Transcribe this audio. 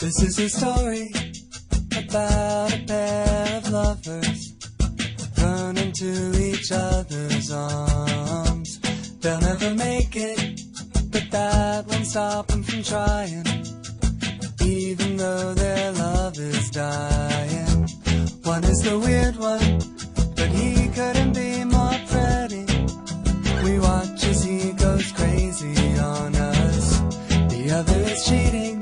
This is a story about a pair of lovers run into each other's arms. They'll never make it, but that won't stop them from trying. Even though their love is dying, one is the weird one, but he couldn't be more pretty. We watch as he goes crazy on us. The other is cheating.